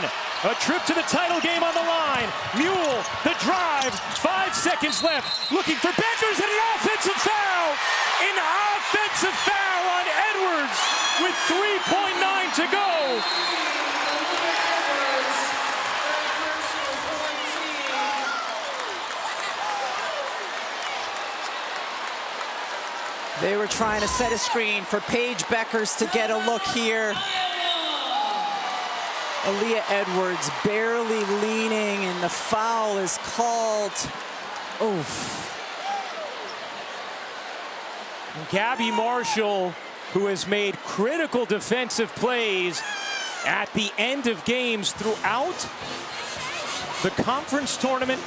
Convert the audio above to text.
one. A trip to the title game on the line. Mühl, the drive, five seconds left. Looking for Bueckers and an offensive foul. An offensive foul on Edwards with 3.9 to go. They were trying to set a screen for Paige Bueckers to get a look here. Aaliyah Edwards barely leaning and the foul is called. Oof. Gabbie Marshall, who has made critical defensive plays at the end of games throughout the conference tournament